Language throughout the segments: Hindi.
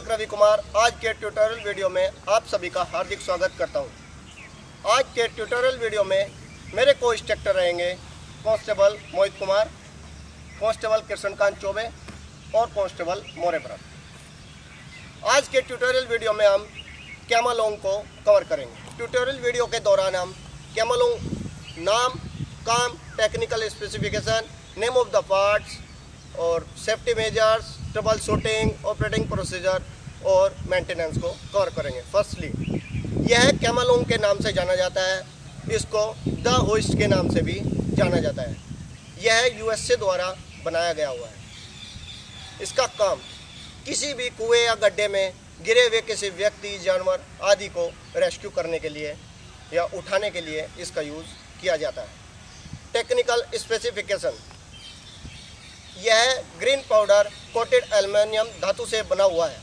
शिक्षक रवि कुमार, आज के ट्यूटोरियल वीडियो में आप सभी का हार्दिक स्वागत करता हूँ। आज के ट्यूटोरियल वीडियो में मेरे को इंस्ट्रक्टर रहेंगे कांस्टेबल मोहित कुमार कांस्टेबल कृष्णकांत चौबे और कांस्टेबल मोरेब्रत आज के ट्यूटोरियल वीडियो में हम कैमलोंग को कवर करेंगे ट्यूटोरियल वीडियो के दौरान हम कैमलोंग नाम, काम technical specification name of the parts और safety measures troubleshooting, operating procedure और मेंटेनेंस को कवर करेंगे। फर्स्टली यह कैमलोंग के नाम से जाना जाता है। इसको द होइस्ट के नाम से भी जाना जाता है। यह यूएसए द्वारा बनाया गया हुआ है। इसका काम, किसी भी कुएँ या गड्ढे में गिरे हुए किसी व्यक्ति, जानवर आदि को रेस्क्यू करने के लिए या उठाने के लिए इसका यूज़ किया जाता है। टेक्निकल स्पेसिफिकेशन यह ग्रीन पाउडर कोटेड एल्युमिनियम धातु से बना हुआ है।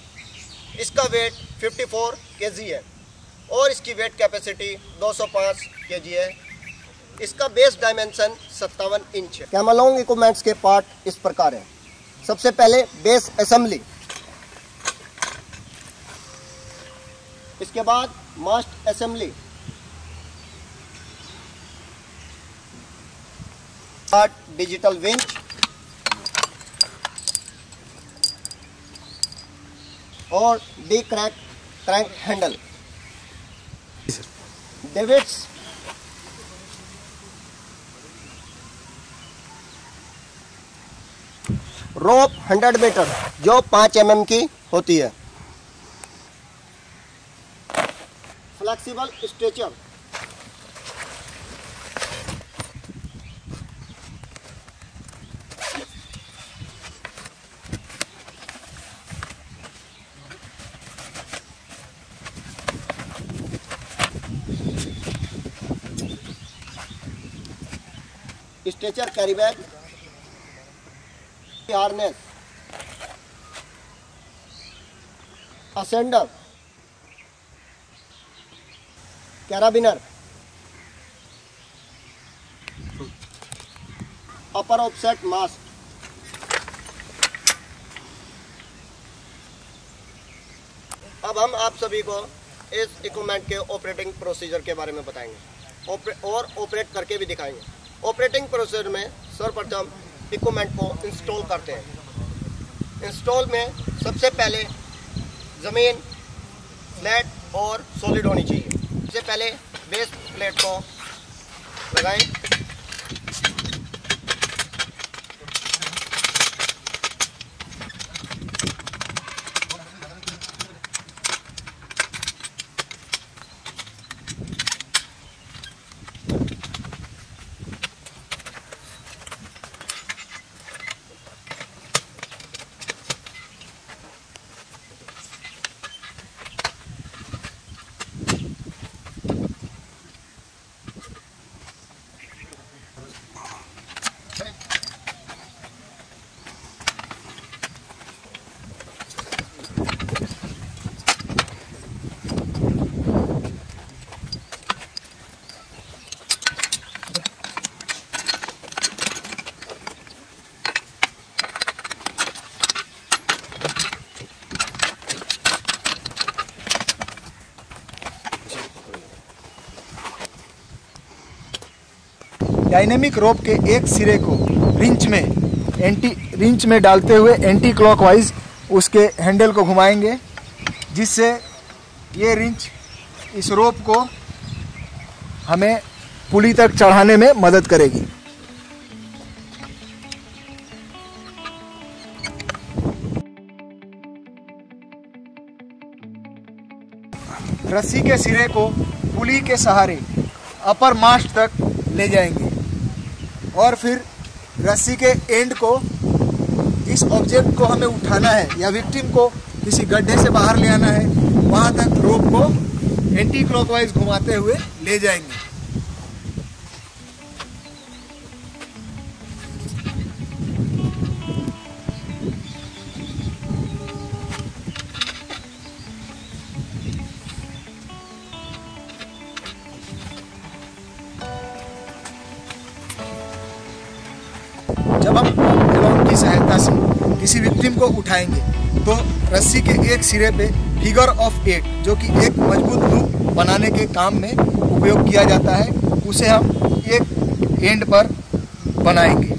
इसका वेट 54 केजी है और इसकी वेट कैपेसिटी 205 केजी है। इसका बेस डायमेंशन सत्तावन इंच है। कैमलोंग इक्विपमेंट्स के पार्ट इस प्रकार हैं। सबसे पहले बेस असेंबली इसके बाद mast assembly part digital winch और D crack crank handle. Davits. Rope 100 metre, जो 5 एम mm की होती है। Flexible stretcher. Stretcher carry bag harness, ascender, carabiner, upper offset mask. अब हम आप सभी को इस इक्विपमेंट के ऑपरेटिंग प्रोसीजर के बारे में बताएँगे। और ऑपरेट करके भी दिखाएँगे। ऑपरेटिंग प्रोसीजर में सर्वप्रथम इक्वमेंट को इंस्टॉल करते हैं। इंस्टॉल में सबसे पहले ज़मीन, फ्लैट और सॉलिड होनी चाहिए। सबसे पहले बेस प्लेट को लगाएँ। डायनेमिक रोप के एक सिरे को रिंच में, एंटी, रिंच में डालते हुए एंटी क्लॉकवाइज उसके हैंडल को घुमाएँगे, जिससे ये रिंच इस रोप को हमें पुली तक चढ़ाने में मदद करेगी। रस्सी के सिरे को पुली के सहारे अपर मास्ट तक ले जाएँगे। और फिर रस्सी के एंड को, इस ऑब्जेक्ट को हमें उठाना है, या विक्टिम को किसी गड्ढे से बाहर ले आना है, वहाँ तक रोप को एंटी क्लॉकवाइज घुमाते हुए ले जाएँगे। उठाएँगे। तो रस्सी के एक सिरे पे फिगर ऑफ़ एट जो कि एक मज़बूत लूप बनाने के काम में उपयोग किया जाता है, उसे हम एक एंड पर बनाएँगे।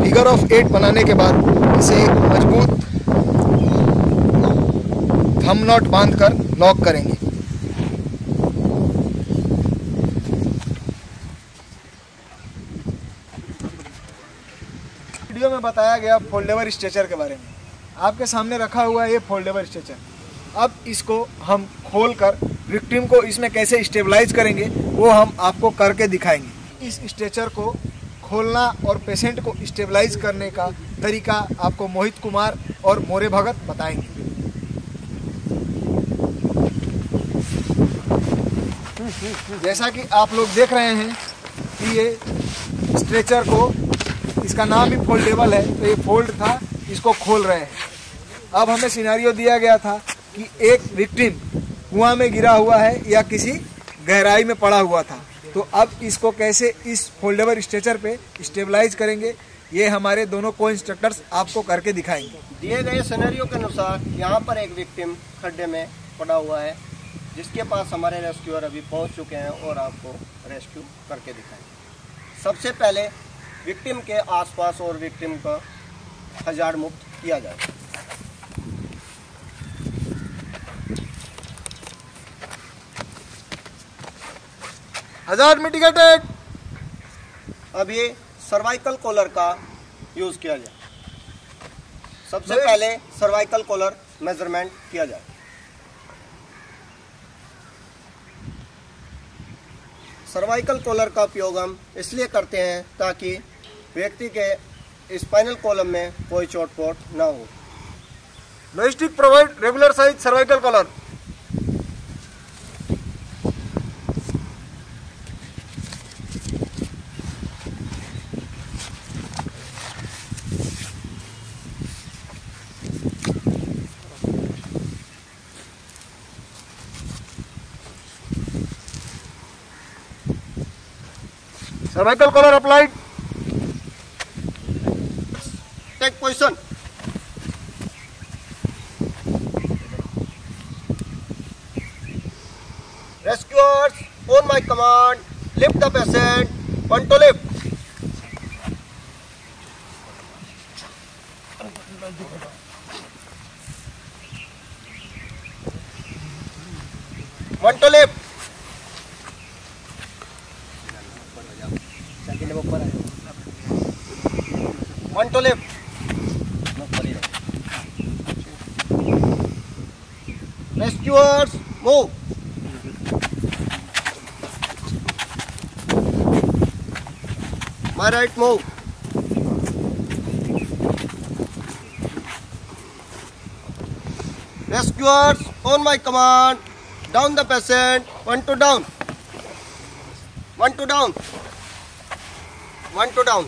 फिगर ऑफ़ एट बनाने के बाद इसे मज़बूत थम नॉट बांधकर लॉक करेंगे। वीडियो में बताया गया फोल्डेबल स्ट्रेचर के बारे में। आपके सामने रखा हुआ है ये फोल्डेबल स्ट्रेचर। अब इसको हम खोल कर विक्टिम को इसमें कैसे स्टेबलाइज करेंगे, वो हम आपको करके दिखाएँगे। इस स्ट्रेचर को खोलना और पेशेंट को स्टेबलाइज करने का तरीका आपको मोहित कुमार और मोरे भगत बताएँगे। जैसा कि आप लोग देख रहे हैं कि ये स्ट्रेचर को, इसका नाम भी फोल्डेबल है तो ये फोल्ड था, इसको खोल रहे हैं। अब हमें सिनेरियो दिया गया था कि एक विक्टिम कुआँ में गिरा हुआ है या किसी गहराई में पड़ा हुआ था। तो अब इसको कैसे इस फोल्डेबल स्ट्रेचर पे स्टेबलाइज करेंगे, ये हमारे दोनों को इंस्ट्रक्टर्स आपको करके दिखाएँगे। दिए गए सिनेरियो के अनुसार यहाँ पर एक विक्टिम खड्डे में पड़ा हुआ है। जिसके पास हमारे रेस्क्यूअर अभी पहुँच चुके हैं और आपको रेस्क्यू करके दिखाएँगे। सबसे पहले विक्टिम के आसपास और विक्टिम का हज़ार मुक्त किया जाए। हज़ार मिटिगेटेड। अब ये सर्वाइकल कॉलर का यूज़ किया जाए। सबसे पहले सर्वाइकल कॉलर मेज़रमेंट किया जाए। सर्वाइकल कॉलर का उपयोग हम इसलिए करते हैं ताकि व्यक्ति के स्पाइनल कॉलम में कोई चोट पोट ना हो। Logistic provide regular size cervical collar cervical color applied. Take position. Rescuers, on my command, lift the patient, one to lift. One to lift. Move. My right, move. Rescuers, on my command, down the patient, one to down, one to down, one to down.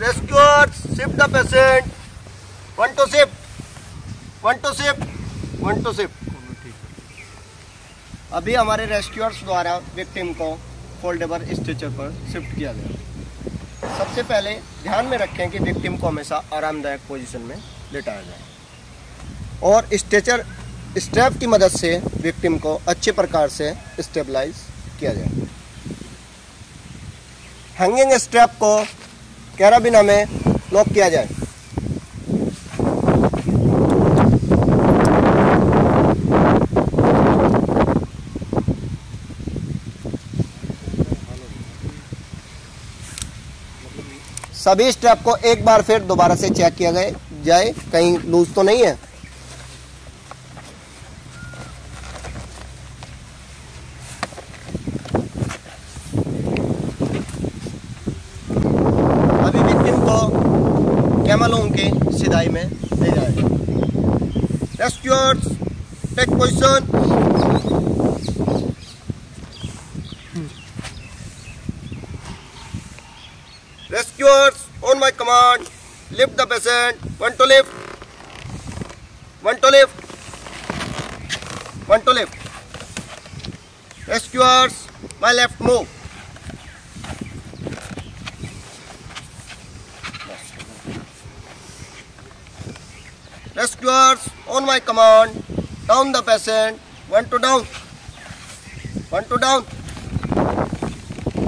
Rescuers, shift the patient, one to shift, one to shift. One two shift अभी हमारे रेस्क्यूअर्स द्वारा विक्टिम को फोल्डेबल स्ट्रेचर पर शिफ्ट किया गया। सबसे पहले ध्यान में रखें कि विक्टिम को हमेशा आरामदायक पोजीशन में लेटाया जाए। और स्ट्रेचर स्ट्रैप की मदद से विक्टिम को अच्छे प्रकार से स्टेबलाइज किया जाए। हैंगिंग स्ट्रैप को कैराबिना में लॉक किया जाए। सभी स्टेप को एक बार फिर दोबारा से चेक किया गए। जाए, कहीं लूज तो नहीं है। अभी विक्टिम को कैमलों की सिधाई में ले जाएगा rescuers take position Rescuers, on my command, lift the patient, one to lift, One to lift. One to lift. Rescuers, my left move. Rescuers, on my command, down the patient. One to down. One to down.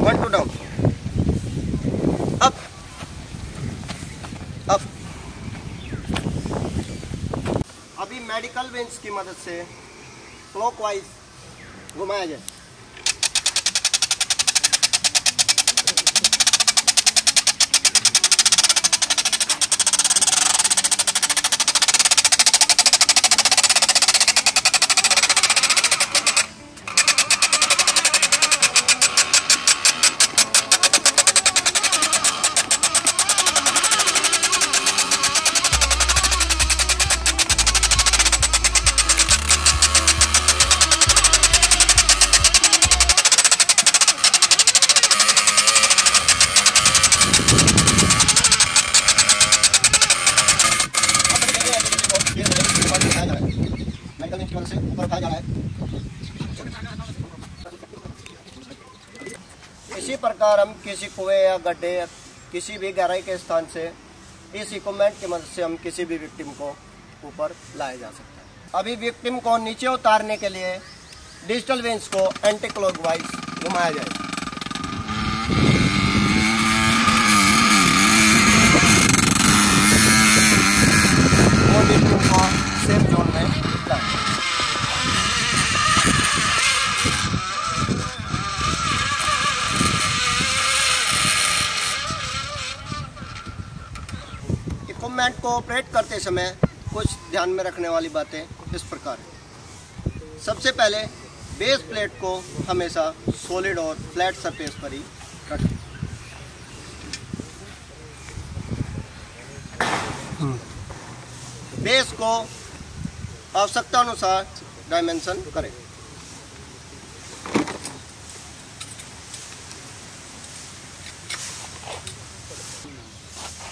One to down. Up. Bench की मदद से क्लॉकवाइज घुमाया जाए। प्रकार हम किसी कुएँ या गड्ढे या किसी भी गहराई के स्थान से इस इक्विपमेंट की मदद से हम किसी भी विक्टिम को ऊपर लाया जा सकता है। अभी विक्टिम को नीचे उतारने के लिए डिजिटल वेंस को एंटी क्लॉकवाइज घुमाया जाए और विक्टिम को सेफ़ जोन में लाए इक्विपमेंट को ऑपरेट करते समय कुछ ध्यान में रखने वाली बातें इस प्रकार हैं। सबसे पहले बेस प्लेट को हमेशा सॉलिड और फ्लैट सरफेस पर ही रखें। बेस को आवश्यकता अनुसार डायमेंशन करें।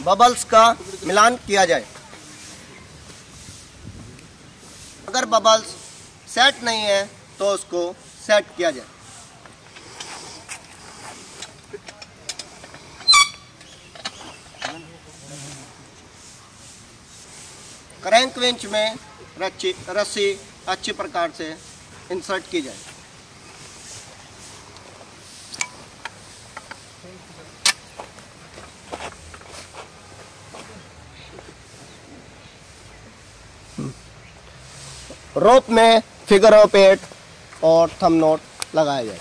बबल्स का मिलान किया जाए। अगर बबल्स सेट नहीं है तो उसको सेट किया जाए। क्रैंक विंच में रस्सी अच्छी प्रकार से इंसर्ट की जाए। रोप में फिगर ऑफ़ एट और थम नोट लगाया जाए।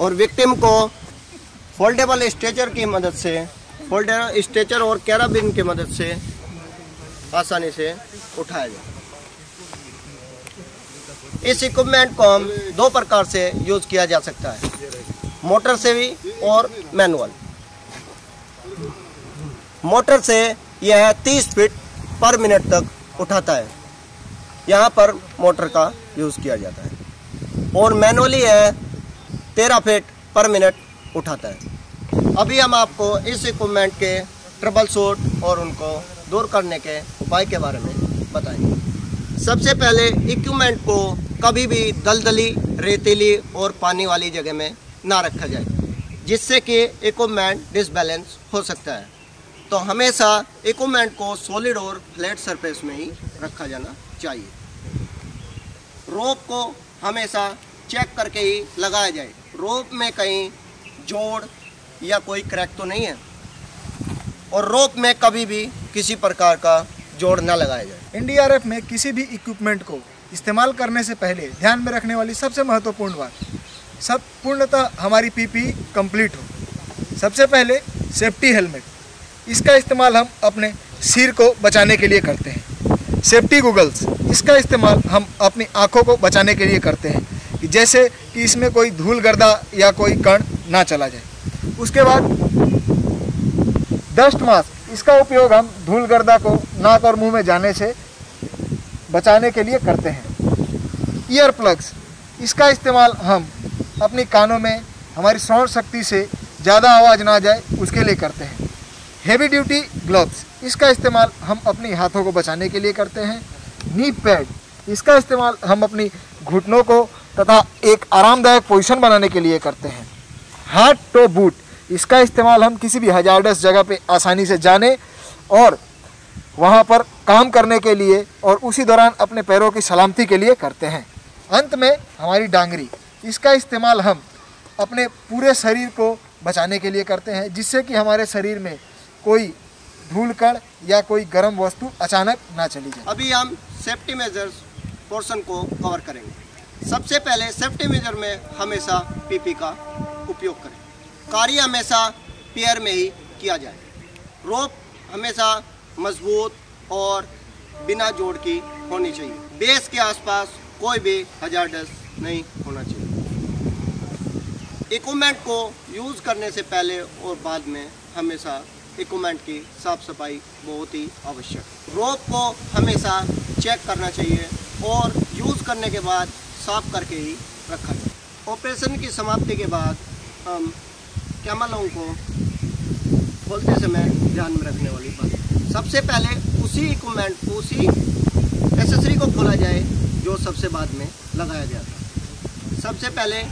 और विक्टिम को फोल्डेबल स्ट्रेचर की मदद से, फोल्डेबल स्ट्रेचर और कैराबिन की मदद से आसानी से उठाया जाए। इस इक्विपमेंट को हम दो प्रकार से यूज़ किया जा सकता है। मोटर से भी और मैनुअल। मोटर से यह 30 फीट पर मिनट तक उठाता है। यहाँ पर मोटर का यूज़ किया जाता है। और मैनुअली यह 13 फीट पर मिनट उठाता है। अभी हम आपको इस इक्विपमेंट के ट्रबल शूट और उनको दूर करने के उपाय के बारे में बताएँगे। सबसे पहले इक्विपमेंट को कभी भी दलदली, रेतीली और पानी वाली जगह में ना रखा जाए। जिससे कि इक्वमेंट डिसबैलेंस हो सकता है। तो हमेशा इक्विपमेंट को सॉलिड और फ्लैट सरफेस में ही रखा जाना चाहिए। रोप को हमेशा चेक करके ही लगाया जाए। रोप में कहीं जोड़ या कोई क्रैक तो नहीं है। और रोप में कभी भी किसी प्रकार का जोड़ न लगाया जाए। एनडीआरएफ में किसी भी इक्विपमेंट को इस्तेमाल करने से पहले ध्यान में रखने वाली सबसे महत्वपूर्ण बात सब पूर्णतः हमारी पीपी कंप्लीट हो सबसे पहले सेफ्टी हेलमेट। इसका इस्तेमाल हम अपने सिर को बचाने के लिए करते हैं। Safety goggles. इसका इस्तेमाल हम अपनी आँखों को बचाने के लिए करते हैं कि जैसे कि इसमें कोई धूल गर्दा या कोई कण ना चला जाए। उसके बाद डस्ट मास्क। इसका उपयोग हम धूल गर्दा को नाक और मुँह में जाने से बचाने के लिए करते हैं। ईयर प्लग्स इसका इस्तेमाल हम अपनी कानों में हमारी श्रवण शक्ति से ज़्यादा आवाज़ ना जाए, उसके लिए करते हैं। हेवी ड्यूटी ग्लव्स इसका इस्तेमाल हम अपने हाथों को बचाने के लिए करते हैं। नी पैड इसका इस्तेमाल हम अपनी घुटनों को तथा एक आरामदायक पोजीशन बनाने के लिए करते हैं। हार्ड टो बूट इसका इस्तेमाल हम किसी भी हजारडस जगह पे आसानी से जाने और वहाँ पर काम करने के लिए और उसी दौरान अपने पैरों की सलामती के लिए करते हैं। अंत में हमारी डांगरी। इसका इस्तेमाल हम अपने पूरे शरीर को बचाने के लिए करते हैं, जिससे कि हमारे शरीर में कोई धूल कण या कोई गर्म वस्तु अचानक ना चली जाए। अभी हम सेफ्टी मेजर्स पोर्शन को कवर करेंगे। सबसे पहले सेफ्टी मेजर में हमेशा पीपी का उपयोग करें। कार्य हमेशा पेयर में ही किया जाए। रोप हमेशा मज़बूत और बिना जोड़ की होनी चाहिए। बेस के आसपास कोई भी हजारडस नहीं होना चाहिए। इक्विपमेंट को यूज़ करने से पहले और बाद में हमेशा इक्विपमेंट की साफ़ सफ़ाई बहुत ही आवश्यक। रोप को हमेशा चेक करना चाहिए और यूज़ करने के बाद साफ़ करके ही रखा जाए। ऑपरेशन की समाप्ति के बाद हम कैमलों को खोलते समय ध्यान में रखने वाली बात। सबसे पहले उसी इक्विपमेंट उसी एसेसरी को खोला जाए जो सबसे बाद में लगाया गया था। सबसे पहले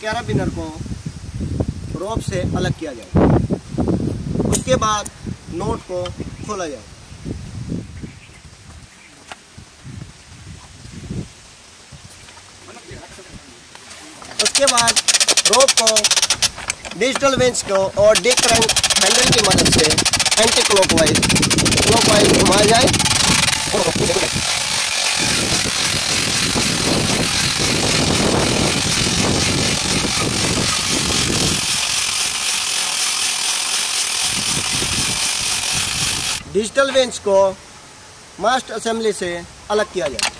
कैराबिनर को रोप से अलग किया जाए। उसके बाद नोट को खोला जाए। उसके बाद रोप को डिजिटल वेंच को और डी करंट हैंडल की मदद से एंटी क्लॉकवाइज क्लॉकवाइज घुमाया जाए। डिजिटल वेंच को मास्ट असेंबली से अलग किया जाए।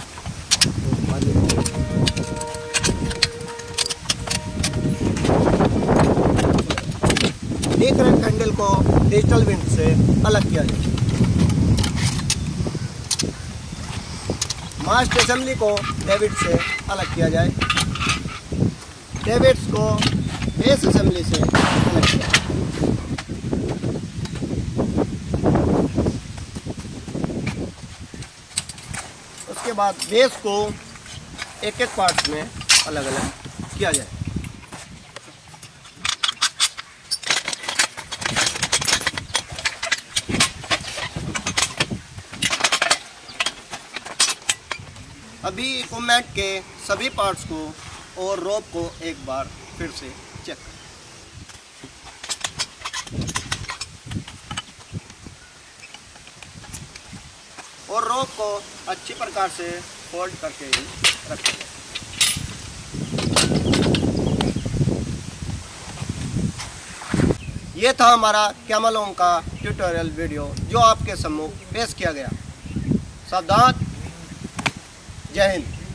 करंट हैंडल को डिजिटल वेंच से अलग किया जाए। मास्ट असेंबली को डेविड से अलग किया जाए। डेविड्स को बेस असेंबली से किया उसके बाद बेस को एक एक पार्ट में अलग अलग किया जाए। अभी इक्विपमेंट के सभी पार्ट्स को और रोप को एक बार फिर से चेक करें और रोप को अच्छी प्रकार से फोल्ड करके ही रखें ये था हमारा कैमलों का ट्यूटोरियल वीडियो जो आपके सम्मुख पेश किया गया. सावधान. जय हिंद.